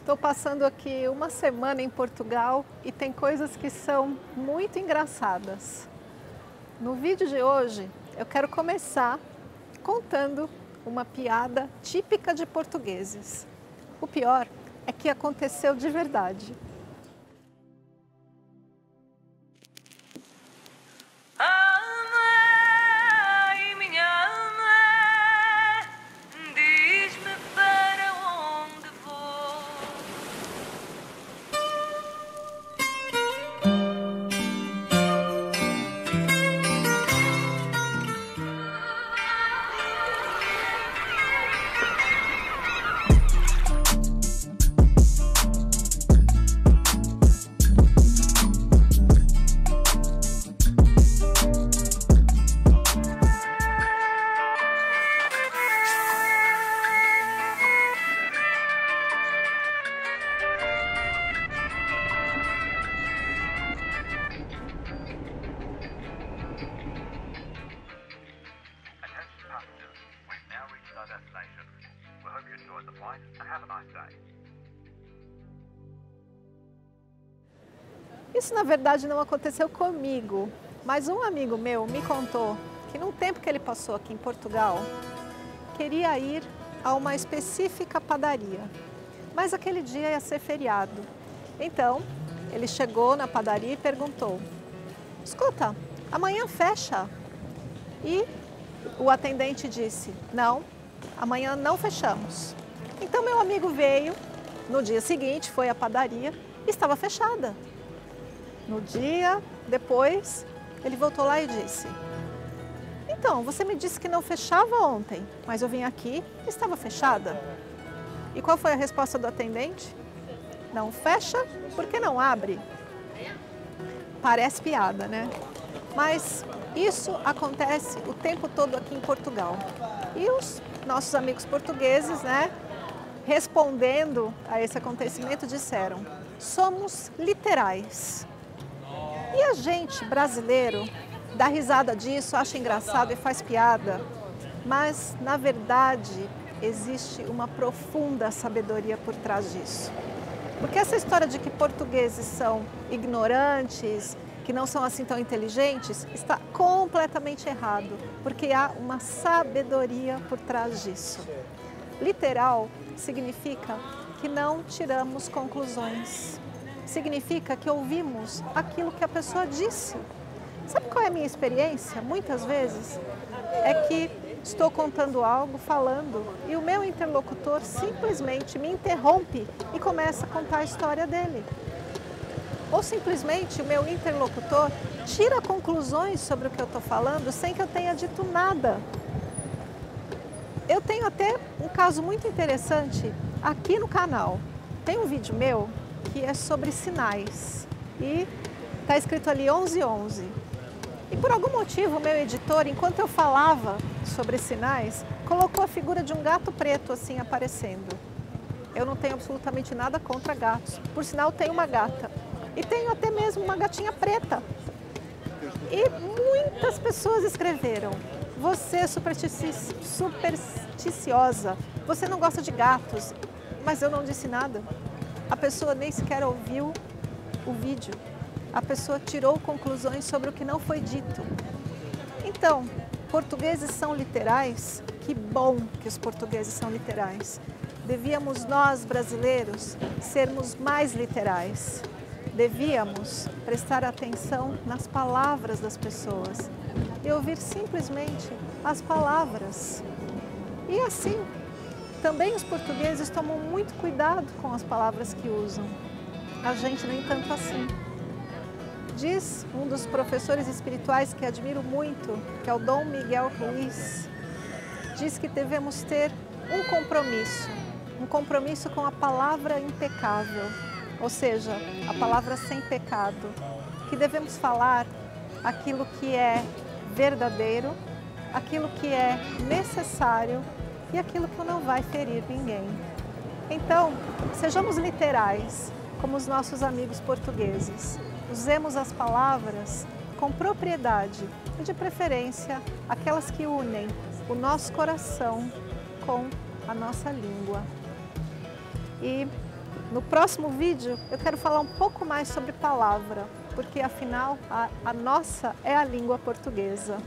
Estou passando aqui uma semana em Portugal e tem coisas que são muito engraçadas. No vídeo de hoje eu quero começar contando uma piada típica de portugueses. O pior é que aconteceu de verdade. Isso na verdade não aconteceu comigo, mas um amigo meu me contou que no tempo que ele passou aqui em Portugal, queria ir a uma específica padaria, mas aquele dia ia ser feriado. Então, ele chegou na padaria e perguntou: Escuta, amanhã fecha? E o atendente disse: Não, amanhã não fechamos. Então, meu amigo veio no dia seguinte, foi à padaria e estava fechada. No dia depois, ele voltou lá e disse: Então, você me disse que não fechava ontem, mas eu vim aqui e estava fechada. E qual foi a resposta do atendente? Não fecha porque não abre. Parece piada, né? Mas isso acontece o tempo todo aqui em Portugal. E os nossos amigos portugueses, né, respondendo a esse acontecimento, disseram: somos literais. E a gente, brasileiro, dá risada disso, acha engraçado e faz piada, mas na verdade existe uma profunda sabedoria por trás disso. Porque essa história de que portugueses são ignorantes, que não são assim tão inteligentes, está completamente errado, porque há uma sabedoria por trás disso. Literal significa que não tiramos conclusões significa que ouvimos aquilo que a pessoa disse. Sabe qual é a minha experiência? Muitas vezes é que estou contando algo, falando, e o meu interlocutor simplesmente me interrompe e começa a contar a história dele. Ou simplesmente o meu interlocutor tira conclusões sobre o que eu estou falando sem que eu tenha dito nada. Eu tenho até um caso muito interessante aqui no canal. Tem um vídeo meu que é sobre sinais e está escrito ali 1111. E por algum motivo meu editor, enquanto eu falava sobre sinais, colocou a figura de um gato preto assim aparecendo. Eu não tenho absolutamente nada contra gatos. Por sinal, tenho uma gata. E tenho até mesmo uma gatinha preta. E muitas pessoas escreveram: Você é supersticiosa, você não gosta de gatos. Mas eu não disse nada. A pessoa nem sequer ouviu o vídeo. A pessoa tirou conclusões sobre o que não foi dito. Então, portugueses são literais? Que bom que os portugueses são literais. Devíamos nós, brasileiros, sermos mais literais. Devíamos prestar atenção nas palavras das pessoas e ouvir simplesmente as palavras. E assim, também os portugueses tomam muito cuidado com as palavras que usam. A gente nem tanto assim. Diz um dos professores espirituais que admiro muito, que é o Dom Miguel Ruiz, diz que devemos ter um compromisso, um compromisso com a palavra impecável, ou seja, a palavra sem pecado, que devemos falar aquilo que é verdadeiro, aquilo que é necessário e aquilo que não vai ferir ninguém. Então, sejamos literais, como os nossos amigos portugueses. Usemos as palavras com propriedade e, de preferência, aquelas que unem o nosso coração com a nossa língua. E No próximo vídeo eu quero falar um pouco mais sobre palavra, porque afinal a, a nossa é a língua portuguesa.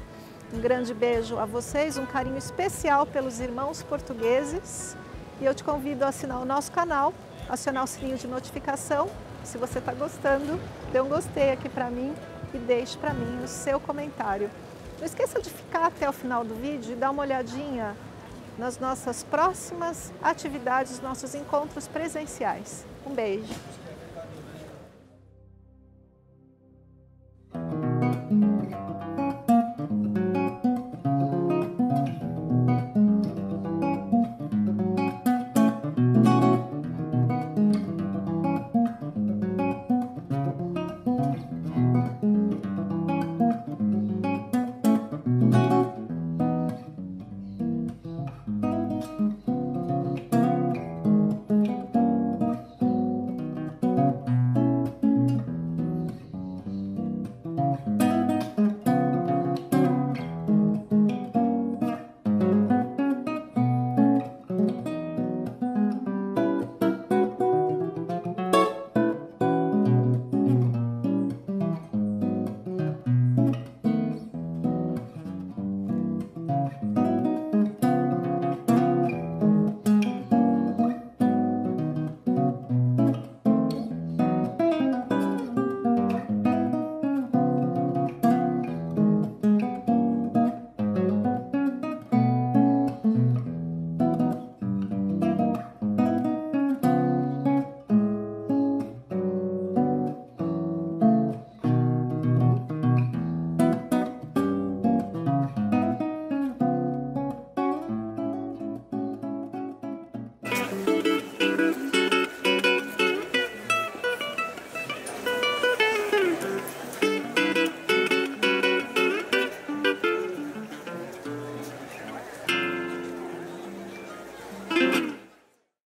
Um grande beijo a vocês, um carinho especial pelos irmãos portugueses e eu te convido a assinar o nosso canal, acionar o sininho de notificação. Se você está gostando, dê um gostei aqui para mim e deixe para mim o seu comentário. Não esqueça de ficar até o final do vídeo e dar uma olhadinha nas nossas próximas atividades, nossos encontros presenciais. Um beijo!